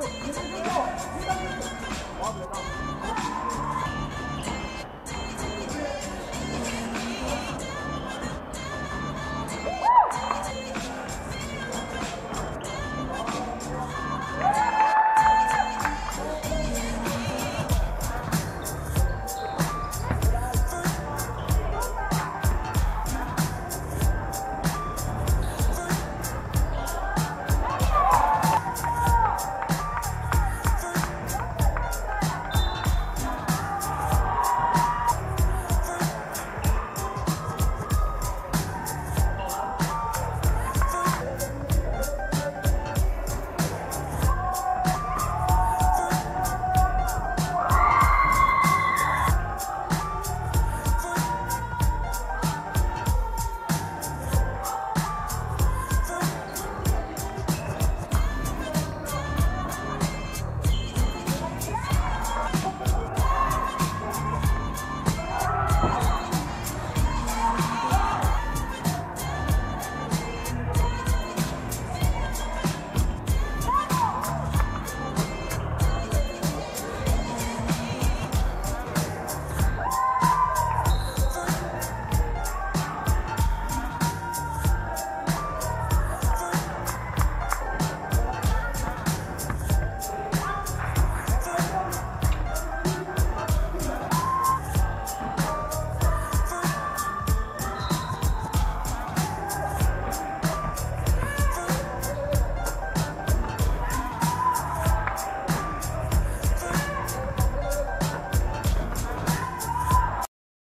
你们知道，你们知道，我知道。